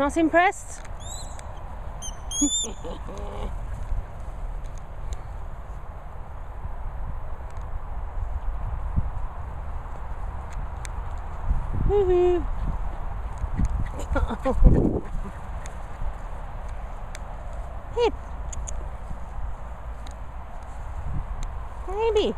Not impressed? Woohoo! Hip. Baby.